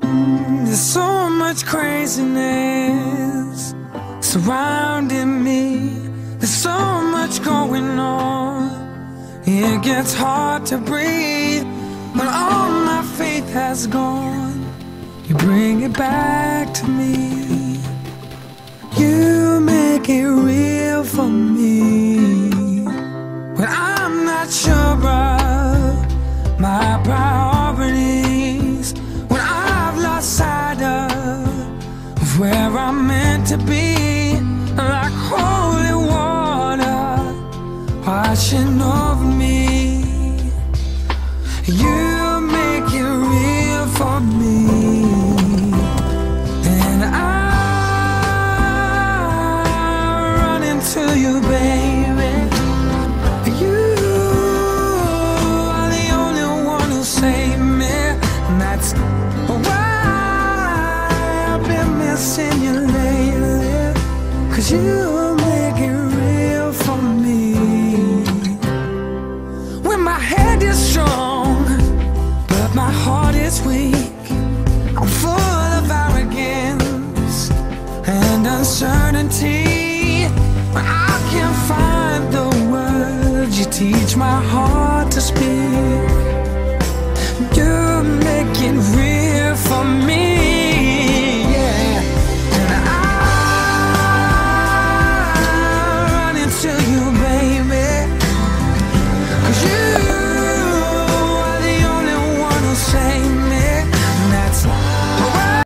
There's so much craziness surrounding me. There's so much going on. It gets hard to breathe when all my faith has gone. You bring it back to me. You make it real for me. I'm meant to be. Like holy water washing over me. You make it real for me. And I run into you, baby. Missing you lately. Cause you make it real for me. When my head is strong, but my heart is weak. I'm full of arrogance and uncertainty. When I can't find the words, you teach my heart to speak.